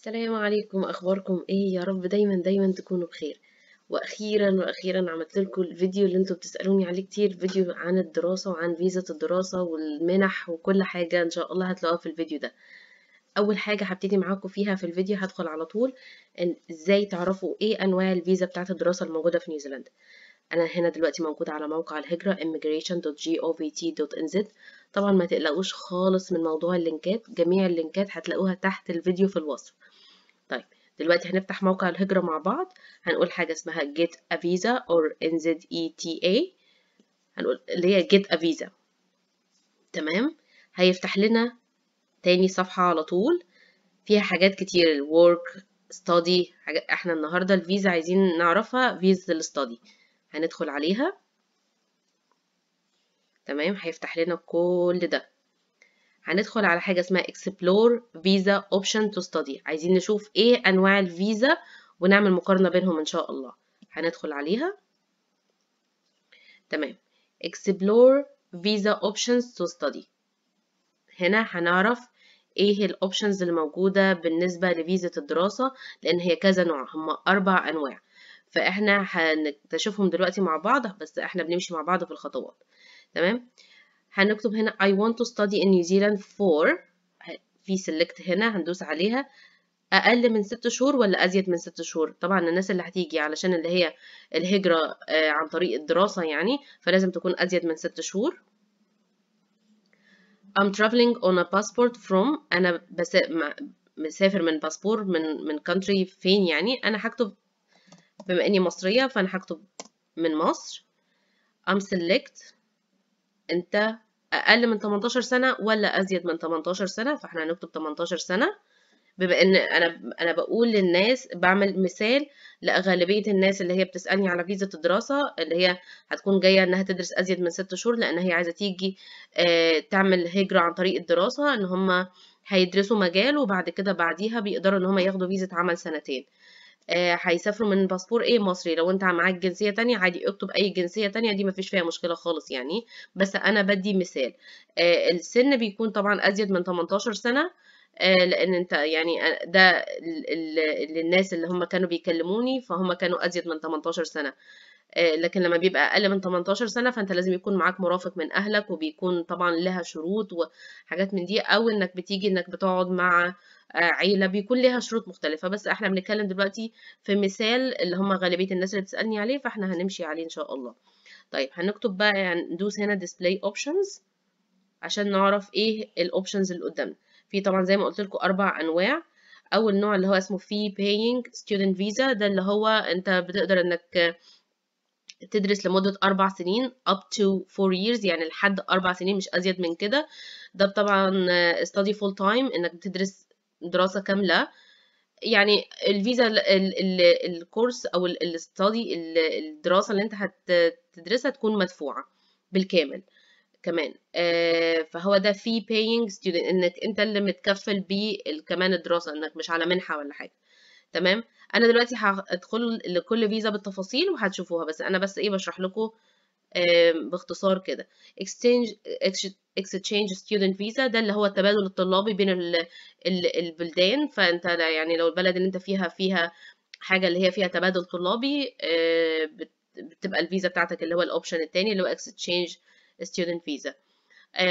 السلام عليكم. أخباركم إيه؟ يا رب دايما دايما تكونوا بخير. وأخيرا وأخيرا عملت لكم الفيديو اللي أنتوا بتسألوني عليه كتير فيديو عن الدراسة وعن فيزا الدراسة والمنح وكل حاجة إن شاء الله هتلاقوها في الفيديو ده. أول حاجة هبتدي معاكم فيها في الفيديو هدخل على طول إزاي تعرفوا إيه أنواع الفيزا بتاعة الدراسة الموجودة في نيوزيلندا. أنا هنا دلوقتي موجودة على موقع الهجرة immigration.govt.nz طبعا ما تقلقوش خالص من موضوع اللينكات. جميع اللينكات هتلاقوها تحت الفيديو في الوصف. طيب دلوقتي هنفتح موقع الهجرة مع بعض. هنقول حاجة اسمها get a visa or NZETA هنقول اللي هي get a visa. تمام؟ هيفتح لنا تاني صفحة على طول. فيها حاجات كتير work study حاجات إحنا النهاردة الفيزا عايزين نعرفها فيزا الستادي هندخل عليها. تمام؟ هيفتح لنا كل ده. هندخل على حاجة اسمها explore visa option to study. عايزين نشوف إيه انواع الفيزا ونعمل مقارنة بينهم إن شاء الله. هندخل عليها. تمام. explore visa options to study. هنا هنعرف إيه الاوبشنز اللي موجودة بالنسبة لفيزا الدراسة لأن هي كذا نوع هم أربع أنواع. فإحنا هنكتشفهم دلوقتي مع بعض بس إحنا بنمشي مع بعض في الخطوات. تمام. هنكتب هنا I want to study in New Zealand for في select هنا هندوس عليها أقل من ست شهور ولا أزيد من ست شهور؟ طبعا الناس اللي هتيجي علشان اللي هي الهجرة عن طريق الدراسة يعني فلازم تكون أزيد من ست شهور. I'm traveling on a passport from أنا بس مسافر من باسبور من من country فين يعني أنا هكتب بما إني مصرية فأنا هكتب من مصر. I'm select أنت أقل من 18 سنة ولا أزيد من 18 سنة؟ فإحنا هنكتب 18 سنة. بما إن أنا أنا بقول للناس بعمل مثال لاغلبيه الناس اللي هي بتسألني على فيزا الدراسة اللي هي هتكون جاية إنها تدرس أزيد من 6 شهور لأن هي عايزة تيجي تعمل هجرة عن طريق الدراسة إن هم هيدرسوا مجال وبعد كده بعديها بيقدروا إن هم ياخدوا فيزا عمل سنتين. هيسافروا من باسبور إيه مصري. لو انت معاك جنسية تانية عادي اكتب أي جنسية تانية دي مفيش فيها مشكلة خالص يعني. بس أنا بدي مثال السن بيكون طبعا أزيد من 18 سنة لأن انت يعني ده للناس اللي هم كانوا بيكلموني فهم كانوا أزيد من 18 سنة. لكن لما بيبقى أقل من 18 سنة فأنت لازم يكون معاك مرافق من أهلك وبيكون طبعا لها شروط وحاجات من دي أو إنك بتيجي إنك بتقعد مع عيلة بيكون لها شروط مختلفة. بس إحنا بنتكلم دلوقتي في مثال اللي هم غالبية الناس اللي بتسألني عليه فإحنا هنمشي عليه إن شاء الله. طيب هنكتب بقى يعني ندوس هنا display options عشان نعرف إيه الاوبشنز اللي قدامنا. في طبعا زي ما قلت لكم أربع أنواع. أول نوع اللي هو اسمه fee paying student visa ده اللي هو أنت بتقدر إنك تدرس لمدة أربع سنين up to four years يعني لحد أربع سنين مش أزيد من كده. ده طبعا study full time إنك بتدرس دراسة كاملة. يعني الفيزا الكورس أو الستادي الدراسة اللي أنت هتدرسها تكون مدفوعة بالكامل كمان. فهو ده fee paying student إنك أنت اللي متكفل بيه كمان الدراسة إنك مش على منحة ولا حاجة. تمام؟ أنا دلوقتي هدخل لكل فيزا بالتفاصيل وهتشوفوها بس أنا بس إيه بشرح لكم باختصار كده. Exchange exchange student visa ده اللي هو التبادل الطلابي بين ال ال البلدان. فأنت يعني لو البلد اللي أنت فيها فيها حاجة اللي هي فيها تبادل طلابي بتبقى الفيزا بتاعتك اللي هو الاوبشن التاني اللي هو exchange student visa.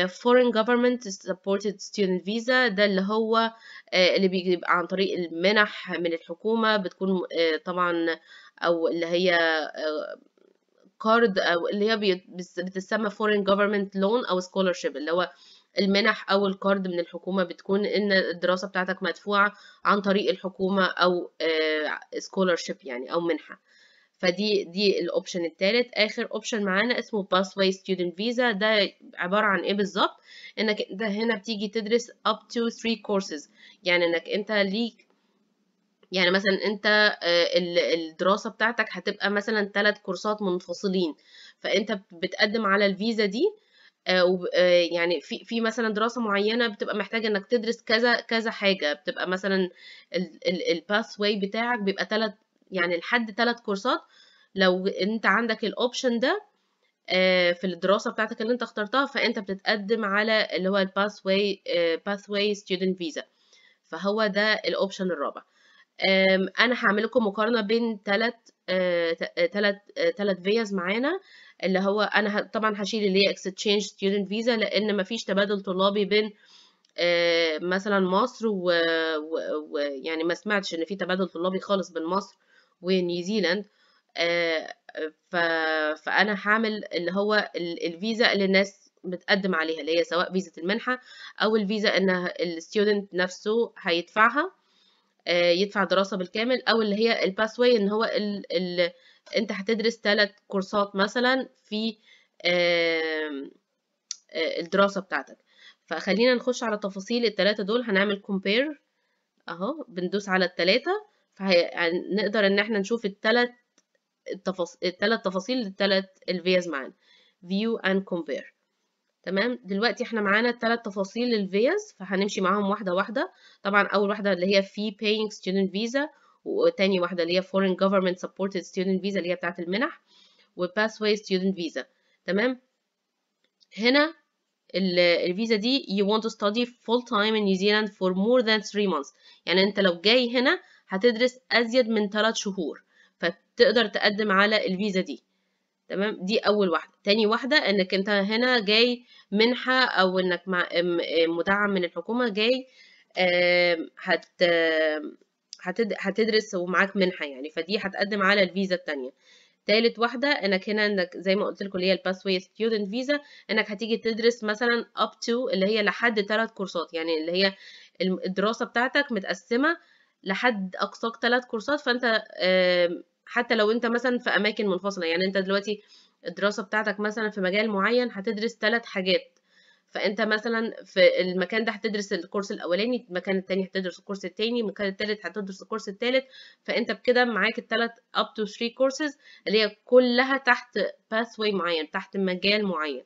foreign government supported student visa ده اللي هو اللي بيبقى عن طريق المنح من الحكومة بتكون طبعا أو اللي هي قرض أو اللي هي بتسمى foreign government loan أو scholarship اللي هو المنح أو القرض من الحكومة بتكون إن الدراسة بتاعتك مدفوعة عن طريق الحكومة أو scholarship يعني أو منحة. فدي دي ال option الثالث آخر option معانا اسمه pathway student visa. ده عبارة عن إيه بالظبط؟ إنك أنت هنا بتيجي تدرس up to 3 courses. يعني إنك أنت ليك يعني مثلا أنت الدراسة بتاعتك هتبقى مثلا ثلاث كورسات منفصلين فأنت بتقدم على الفيزا دي يعني في في مثلا دراسة معينة بتبقى محتاجة إنك تدرس كذا كذا حاجة بتبقى مثلا ال pathway بتاعك بيبقى ثلاث يعني لحد ثلاث كورسات. لو أنت عندك ال option ده في الدراسة بتاعتك اللي أنت اخترتها فأنت بتتقدم على اللي هو ال pathway pathway student visa فهو ده ال option الرابع. أنا هعمل لكم مقارنة بين ثلاث ثلاث ثلاث فيز معانا اللي هو أنا طبعا هشيل اللي هي exchange student visa لأن مفيش تبادل طلابي بين مثلا مصر ويعني ما سمعتش إن في تبادل طلابي خالص بين مصر ونيوزيلاند ف... فأنا هعمل اللي هو الفيزا اللي الناس بتقدم عليها اللي هي سواء فيزا المنحة أو الفيزا ان ال student نفسه هيدفعها. يدفع دراسة بالكامل أو اللي هي ال pathway إن هو ال... ال... أنت هتدرس ثلاث كورسات مثلا في الدراسة بتاعتك. فخلينا نخش على تفاصيل الثلاثه دول هنعمل compare أهو بندوس على الثلاثه فنقدر إن إحنا نشوف الثلاث التفاص... الثلاث تفاصيل للثلاث الفيز معانا. view and compare. تمام؟ دلوقتي إحنا معانا الثلاث تفاصيل للفيز فهنمشي معاهم واحدة واحدة. طبعا أول واحدة اللي هي fee paying student visa وتاني واحدة اللي هي foreign government supported student visa اللي هي بتاعة المنح وpathway student visa. تمام؟ هنا الفيزا دي you want to study full time in New Zealand for more than 3 months. يعني انت لو جاي هنا هتدرس أزيد من 3 شهور فتقدر تقدم على الفيزا دي. تمام؟ دي أول واحدة. تاني واحدة إنك أنت هنا جاي منحة أو إنك مع مدعم من الحكومة جاي هت هتدرس ومعاك منحة يعني. فدي هتقدم على الفيزا التانية. تالت واحدة إنك هنا إنك زي ما قلت لكم اللي هي ال pathway student visa إنك هتيجي تدرس مثلا up to اللي هي لحد ثلاث كورسات. يعني اللي هي الدراسة بتاعتك متقسمة لحد أقصاك ثلاث كورسات. فأنت حتى لو انت مثلا في أماكن منفصلة يعني انت دلوقتي الدراسة بتاعتك مثلا في مجال معين هتدرس ثلاث حاجات. فانت مثلا في المكان ده هتدرس الكورس الأولاني المكان التاني هتدرس الكورس التاني المكان التالت هتدرس الكورس التالت. فانت بكده معاك التلات up to 3 courses اللي هي كلها تحت pathway معين تحت مجال معين.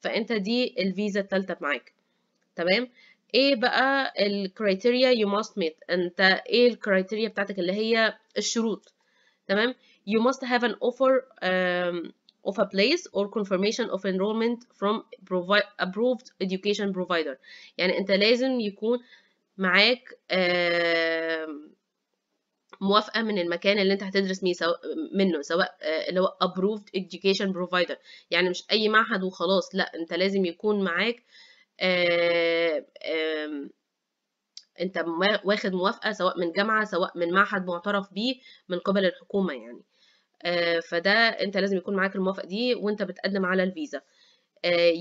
فانت دي الفيزا التالتة معاك. تمام؟ إيه بقى ال criteria you must meet. انت إيه ال criteria بتاعتك اللي هي الشروط؟ تمام you must have an offer um, of a place or confirmation of enrollment from approved education provider يعني انت لازم يكون معاك موافقة من المكان اللي انت هتدرس منه سواء اللي هو approved education provider يعني مش اي معهد وخلاص لا انت لازم يكون معاك انت واخد موافقة سواء من جامعة سواء من معهد معترف بيه من قبل الحكومة يعني. فده انت لازم يكون معاك الموافقة دي وانت بتقدم على الفيزا.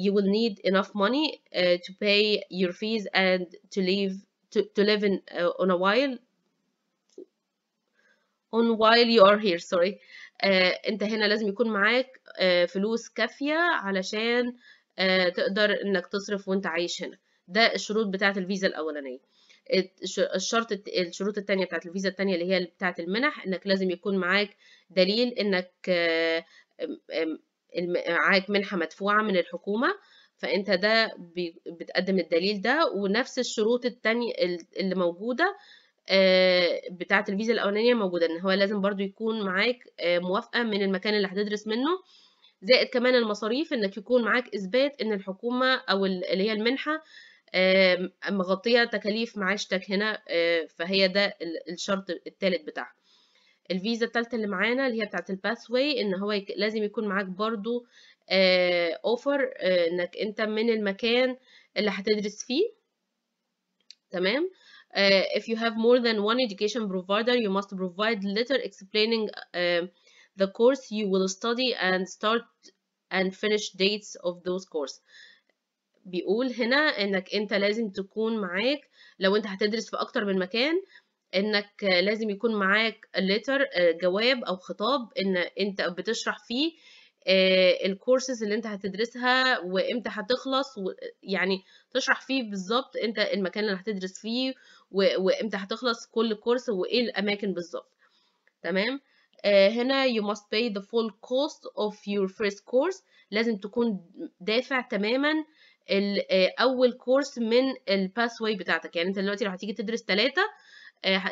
you will need enough money to pay your fees and to live to, live in on a while. On while you are here sorry. انت هنا لازم يكون معاك فلوس كافية علشان تقدر انك تصرف وانت عايش هنا. ده الشروط بتاعة الفيزا الأولانية. الشرط الشروط التانية بتاعت الفيزا التانية اللي هي بتاعة المنح إنك لازم يكون معاك دليل إنك معاك منحة مدفوعة من الحكومة فأنت ده بتقدم الدليل ده. ونفس الشروط التانية اللي موجودة بتاعة الفيزا الأولانية موجودة إن هو لازم برضو يكون معاك موافقة من المكان اللي هتدرس منه. زائد كمان المصاريف إنك يكون معاك إثبات إن الحكومة أو اللي هي المنحة مغطية تكاليف معيشتك هنا فهي ده الشرط الثالث بتاعها. الفيزا الثالثة اللي معانا اللي هي بتاعت ال pathway إن هو لازم يكون معاك برضو offer إنك أنت من المكان اللي هتدرس فيه. تمام؟ if you have more than one education provider you must provide letter explaining the course you will study and start and finish dates of those course. بيقول هنا إنك أنت لازم تكون معاك لو أنت هتدرس في أكتر من مكان إنك لازم يكون معاك letter جواب أو خطاب إن أنت بتشرح فيه الكورسز اللي أنت هتدرسها وإمتى هتخلص يعني تشرح فيه بالظبط أنت المكان اللي هتدرس فيه وإمتى هتخلص كل كورس وإيه الأماكن بالظبط. تمام؟ هنا you must pay the full cost of your first course لازم تكون دافع تماما أول كورس من ال pathway بتاعتك. يعني أنت دلوقتي لو هتيجي تدرس ثلاثة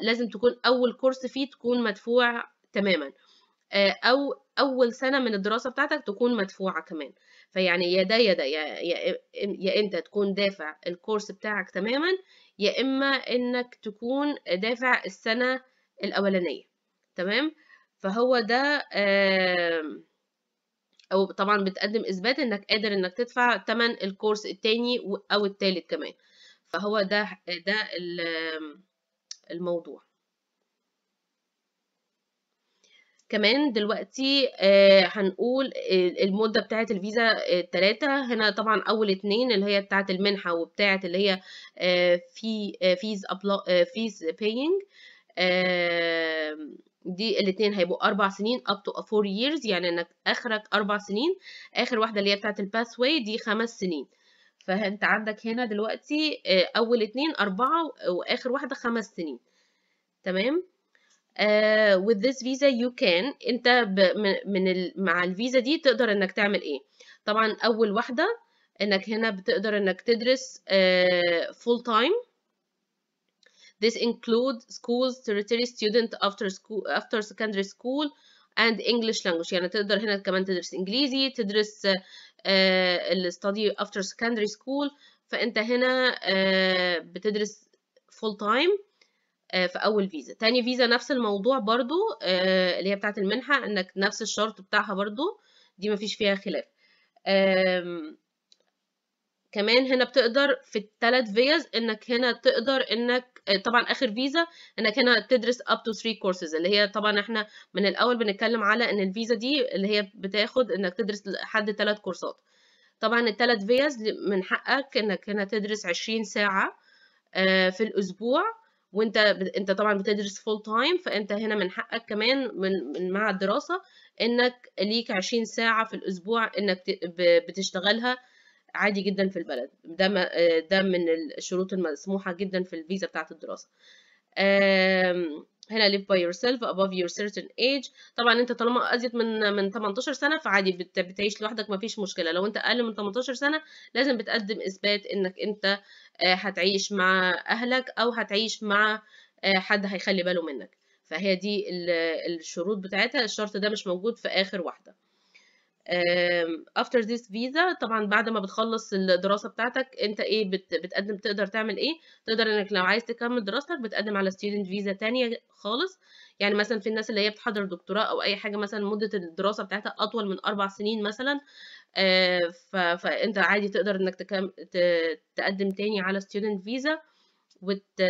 لازم تكون أول كورس فيه تكون مدفوع تماما. أو أول سنة من الدراسة بتاعتك تكون مدفوعة كمان. فيعني يا ده يا ده يا, يا, يا انت تكون دافع الكورس بتاعك تماما يا إما إنك تكون دافع السنة الأولانية. تمام؟ فهو ده أو طبعا بتقدم إثبات إنك قادر إنك تدفع تمن الكورس التاني أو التالت كمان. فهو ده ده الموضوع. كمان دلوقتي آه هنقول المدة بتاعة الفيزا التلاتة هنا طبعا أول اتنين اللي هي بتاعة المنحة وبتاعة اللي هي آه في فيز فيز آه دي الاتنين هيبقوا أربع سنين up to four years يعني إنك آخرك أربع سنين آخر واحدة اللي هي بتاعة ال pathway دي خمس سنين. فأنت عندك هنا دلوقتي أول اتنين أربعة وآخر واحدة خمس سنين. تمام؟ uh, with this visa you can أنت ب, من ال, مع الفيزا دي تقدر إنك تعمل إيه؟ طبعا أول واحدة إنك هنا بتقدر إنك تدرس uh, full time this include schools tertiary student after school after secondary school and English language. يعني تقدر هنا كمان تدرس إنجليزي تدرس uh, ال study after secondary school. فأنت هنا uh, بتدرس full time في أول فيزا تاني فيزا نفس الموضوع برضو اللي هي بتاعة المنحة إنك نفس الشرط بتاعها برضو. دي مفيش فيها خلاف. كمان هنا بتقدر في الثلاث فيز إنك هنا تقدر إنك طبعا آخر فيزا إنك هنا تدرس up to 3 courses اللي هي طبعا إحنا من الأول بنتكلم على إن الفيزا دي اللي هي بتاخد إنك تدرس لحد ثلاث كورسات. طبعا الثلاث فيز من حقك إنك هنا تدرس 20 ساعة في الأسبوع وإنت إنت طبعا بتدرس full time فإنت هنا من حقك كمان من مع الدراسة إنك ليك 20 ساعة في الأسبوع إنك بتشتغلها عادي جدا في البلد. ده ده من الشروط المسموحة جدا في الفيزا بتاعة الدراسة. هنا live by yourself above your certain age. طبعا أنت طالما أزيد من من 18 سنة فعادي بتعيش لوحدك مفيش مشكلة. لو أنت أقل من 18 سنة لازم بتقدم إثبات إنك أنت هتعيش مع أهلك أو هتعيش مع حد هيخلي باله منك. فهي دي الشروط بتاعتها. الشرط ده مش موجود في آخر واحدة. After this visa طبعا بعد ما بتخلص الدراسة بتاعتك انت إيه بت بتقدم تقدر تعمل إيه تقدر انك لو عايز تكمل دراستك بتقدم على student visa تانية خالص يعني مثلا في الناس اللي هي بتحضر دكتوراه أو أي حاجة مثلا مدة الدراسة بتاعتها أطول من أربع سنين مثلا فأنت عادي تقدر إنك. تقدم تاني على student visa وت...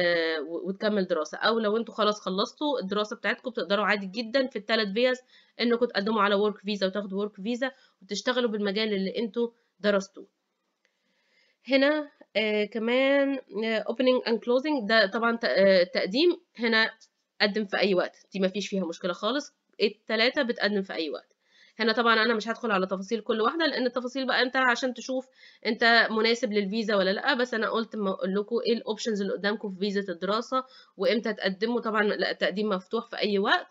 وتكمل دراسة. أو لو أنتوا خلاص خلصتوا الدراسة بتاعتكم بتقدروا عادي جدا في الثلاث فيز إنكم تقدموا على work visa وتاخدوا work visa وتشتغلوا بالمجال اللي أنتوا درستوه. هنا آه كمان آه opening and closing ده طبعا آه تقديم هنا قدم في أي وقت. دي مفيش فيها مشكلة خالص. التلاتة بتقدم في أي وقت. هنا طبعا أنا مش هدخل على تفاصيل كل واحدة لأن التفاصيل بقى أنت عشان تشوف أنت مناسب للفيزا ولا لأ بس أنا قلت أقول لكم إيه الاوبشنز اللي قدامكم في فيزا الدراسة وإمتى تقدموا طبعا التقديم مفتوح في أي وقت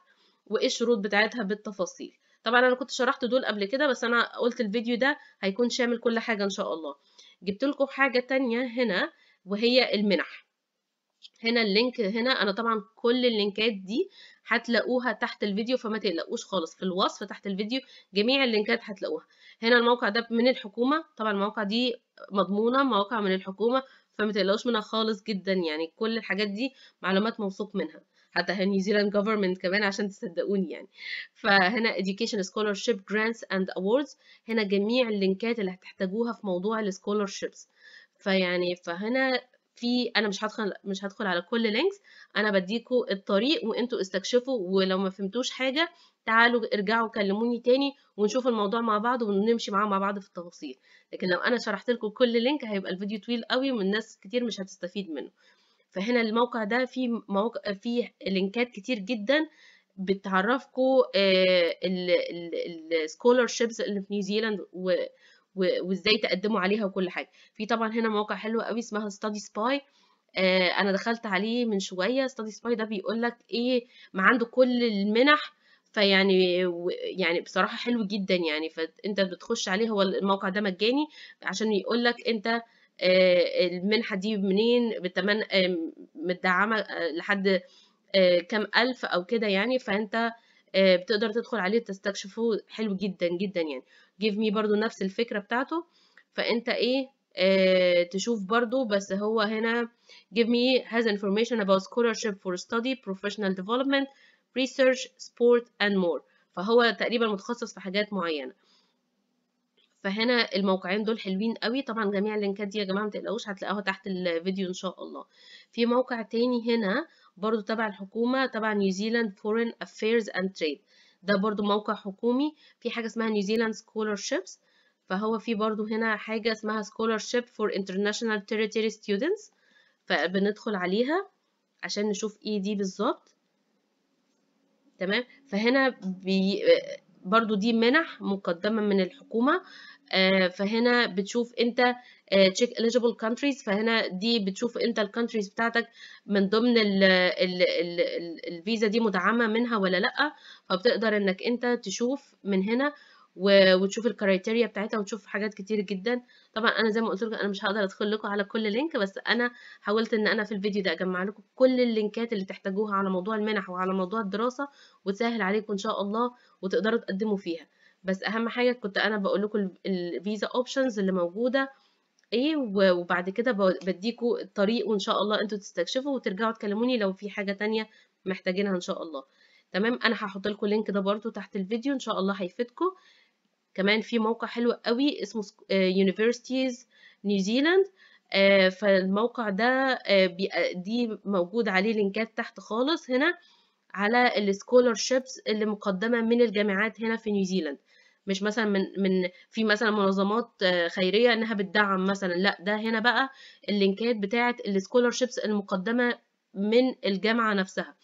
وايه الشروط بتاعتها بالتفاصيل. طبعا أنا كنت شرحت دول قبل كده بس أنا قلت الفيديو ده هيكون شامل كل حاجة إن شاء الله. جبت لكم حاجة تانية هنا وهي المنح. هنا ال link هنا أنا طبعا كل ال link ات دي هتلاقوها تحت الفيديو فما تقلقوش خالص. في الوصف تحت الفيديو جميع ال link ات هتلاقوها. هنا الموقع ده من الحكومة. طبعا المواقع دي مضمونة مواقع من الحكومة فما تقلقوش منها خالص جدا. يعني كل الحاجات دي معلومات موثوق منها. حتى نيوزيلاند government كمان عشان تصدقوني يعني. فهنا education scholarship grants and awards. هنا جميع ال link ات اللي هتحتاجوها في موضوع ال scholarships فيعني فهنا في أنا مش هدخل مش هدخل على كل links أنا بديكوا الطريق وأنتوا استكشفوا ولو ما فهمتوش حاجة تعالوا ارجعوا كلموني تاني ونشوف الموضوع مع بعض ونمشي معاه مع بعض في التفاصيل. لكن لو أنا شرحت لكم كل link هيبقى الفيديو طويل قوي ومن ناس كتير مش هتستفيد منه. فهنا الموقع ده فيه مواقع فيه link ات كتير جدا بتعرفكم ال scholarships اللي في نيوزيلاند وازاي تقدموا عليها وكل حاجة. في طبعا هنا موقع حلو قوي اسمها Study Spy آه أنا دخلت عليه من شوية. Study Spy ده بيقول لك إيه ما عنده كل المنح فيعني يعني بصراحة حلو جدا يعني. فأنت بتخش عليه هو الموقع ده مجاني عشان يقول لك أنت آه المنحة دي منين بتمن آه مدعمة لحد كام ألف أو كده يعني. فأنت بتقدر تدخل عليه تستكشفه حلو جدا جدا يعني. Give me برضو نفس الفكرة بتاعته فأنت إيه آه تشوف برضو بس هو هنا give me has information about scholarship for study professional development research sport and more. فهو تقريبا متخصص في حاجات معينة. فهنا الموقعين دول حلوين قوي. طبعا جميع ال link ات دي يا جماعة ما تقلقوش هتلاقوها تحت الفيديو إن شاء الله. في موقع تاني هنا برضو تبع الحكومة تبع نيوزيلاند foreign affairs and trade ده برضو موقع حكومي في حاجة اسمها نيوزيلاند scholarships فهو في برضو هنا حاجة اسمها scholarship for international tertiary students فبندخل عليها عشان نشوف إيه دي بالظبط. تمام؟ فهنا بي برضو دي منح مقدمة من الحكومة فهنا بتشوف انت check eligible countries فهنا دي بتشوف انت ال countries بتاعتك من ضمن ال ال ال ال الفيزا دي مدعمة منها ولا لأ. فبتقدر انك انت تشوف من هنا وتشوف ال criteria بتاعتها وتشوف حاجات كتير جدا. طبعا أنا زي ما قلت لكم أنا مش هقدر أدخل لكم على كل link بس أنا حاولت إن أنا في الفيديو ده أجمع لكم كل ال link ات اللي تحتاجوها على موضوع المنح وعلى موضوع الدراسة وتسهل عليكم إن شاء الله وتقدروا تقدموا فيها. بس أهم حاجة كنت أنا بقول لكم الفيزا options اللي موجودة إيه وبعد كده بديكوا الطريق وإن شاء الله أنتوا تستكشفوا وترجعوا تكلموني لو في حاجة تانية محتاجينها إن شاء الله. تمام؟ أنا هحط لكم ال link ده برضو تحت الفيديو إن شاء الله هيفيدكم. كمان في موقع حلو قوي اسمه Universities نيوزيلاند فالموقع ده دي موجود عليه link ات تحت خالص هنا على ال scholarships اللي مقدمة من الجامعات هنا في نيوزيلاند مش مثلا من من في مثلا منظمات خيرية إنها بتدعم مثلا لا ده هنا بقى ال link ات بتاعه ال scholarships المقدمة من الجامعة نفسها.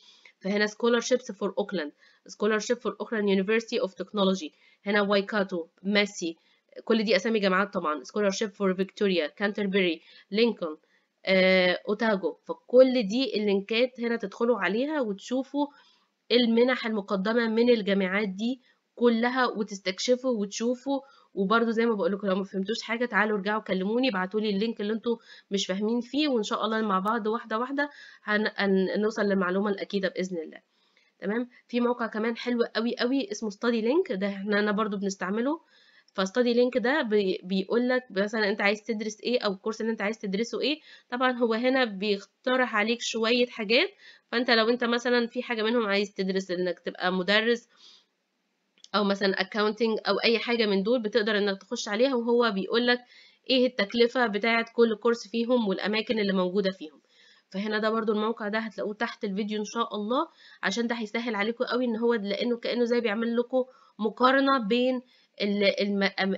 فهنا scholarships for Auckland scholarship for Auckland University of Technology هنا وايكاتو ماسي كل دي أسامي جامعات طبعا scholarship for Victoria كانتربري لينكولن اوتاجو فكل دي ال link ات هنا تدخلوا عليها وتشوفوا المنح المقدمة من الجامعات دي كلها وتستكشفوا وتشوفوا. وبرده زي ما بقول لكم لو ما فهمتوش حاجة تعالوا ارجعوا كلموني ابعتوا لي ال link اللي أنتوا مش فاهمين فيه وإن شاء الله مع بعض واحدة واحدة هنوصل للمعلومة الأكيدة بإذن الله. تمام؟ في موقع كمان حلو قوي قوي اسمه StudyLink ده إحنا أنا برضو بنستعمله. ف StudyLink ده بي بيقول لك مثلا أنت عايز تدرس إيه أو الكورس اللي أنت عايز تدرسه إيه. طبعا هو هنا بيقترح عليك شوية حاجات. فأنت لو أنت مثلا في حاجة منهم عايز تدرس إنك تبقى مدرس أو مثلا accounting أو أي حاجة من دول بتقدر إنك تخش عليها وهو بيقول لك إيه التكلفة بتاعة كل كورس فيهم والأماكن اللي موجودة فيهم. فهنا ده برضو الموقع ده هتلاقوه تحت الفيديو إن شاء الله عشان ده هيسهل عليكم قوي إن هو لأنه كأنه زي بيعمل لكم مقارنة بين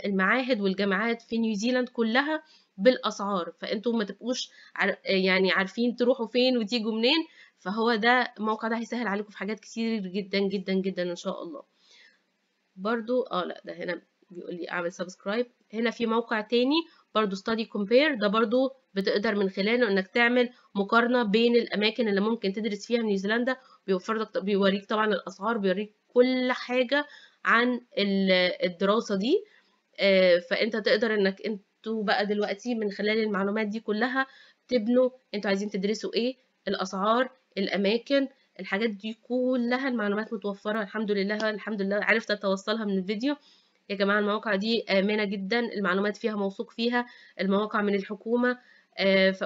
المعاهد والجامعات في نيوزيلاند كلها بالأسعار. فأنتوا ما تبقوش يعني عارفين تروحوا فين وتيجوا منين فهو ده الموقع ده هيسهل عليكم في حاجات كتير جدا جدا جدا إن شاء الله. برضو آه لأ ده هنا بيقول لي أعمل subscribe هنا في موقع تاني برضو study compare ده برضو بتقدر من خلاله إنك تعمل مقارنة بين الأماكن اللي ممكن تدرس فيها نيوزيلندا. بيوفر لك بيوريك طبعا الأسعار بيوريك كل حاجة عن الدراسة دي. فأنت تقدر إنك أنتوا بقى دلوقتي من خلال المعلومات دي كلها تبنوا أنتوا عايزين تدرسوا إيه؟ الأسعار الأماكن الحاجات دي كلها المعلومات متوفرة الحمد لله الحمد لله عرفت أتوصلها من الفيديو. يا جماعة المواقع دي آمنة جدا المعلومات فيها موثوق فيها المواقع من الحكومة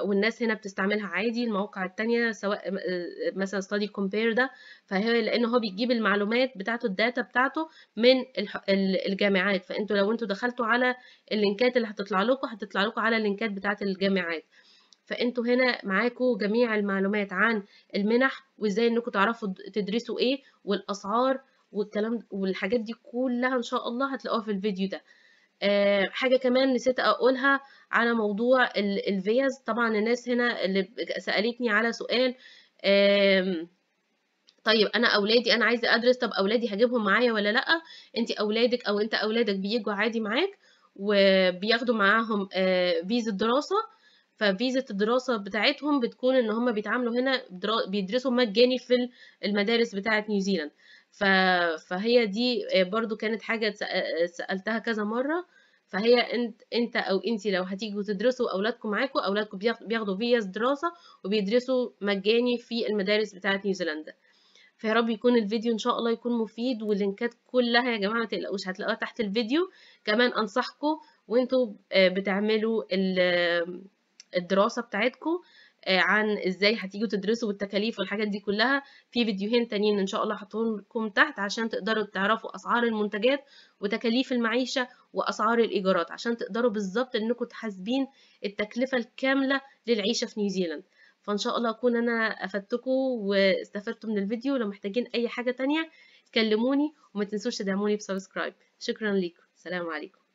والناس هنا بتستعملها عادي. المواقع التانية سواء مثلا study compare ده فهي لأن هو بيجيب المعلومات بتاعته ال data بتاعته من الجامعات. فأنتوا لو أنتوا دخلتوا على ال links اللي هتطلع لكم هتطلع لكم على ال links بتاعت الجامعات. فأنتوا هنا معاكم جميع المعلومات عن المنح وإزاي انكم تعرفوا تدرسوا إيه والأسعار والكلام والحاجات دي كلها إن شاء الله هتلاقوها في الفيديو ده. أه حاجة كمان نسيت أقولها على موضوع الفيز. طبعا الناس هنا اللي سألتني على سؤال طيب أنا أولادي أنا عايزة أدرس طب أولادي هجيبهم معايا ولا لأ؟ أنت أولادك أو أنت أولادك بيجوا عادي معاك وبياخدوا معاهم أه فيزا دراسة ففيزا الدراسة بتاعتهم بتكون إن هم بيتعاملوا هنا بيدرسوا مجاني في المدارس بتاعة نيوزيلاند فهي دي برضو كانت حاجة سألتها كذا مرة. فهي انت إنت أو انت لو هتيجوا تدرسوا أولادكم معاكم أولادكم بياخدوا فيزا دراسة وبيدرسوا مجاني في المدارس بتاعة نيوزيلندا فيا رب يكون الفيديو إن شاء الله يكون مفيد وال links كلها. يا جماعة ما تقلقوش هتلاقوها تحت الفيديو. كمان انصحكم وإنتوا بتعملوا الدراسة بتاعتكم عن إزاي هتيجوا تدرسوا والتكاليف والحاجات دي كلها. في فيديوهين تانيين إن شاء الله هحطهم لكم تحت عشان تقدروا تعرفوا أسعار المنتجات وتكاليف المعيشة وأسعار الإيجارات عشان تقدروا بالظبط إنكم تحسبوا التكلفة الكاملة للعيشة في نيوزيلاند فإن شاء الله أكون أنا أفدتكم واستفدتوا من الفيديو. لو محتاجين أي حاجة تانية كلموني وما تنسوش تدعموني ب subscribe. شكرا لكم السلام عليكم.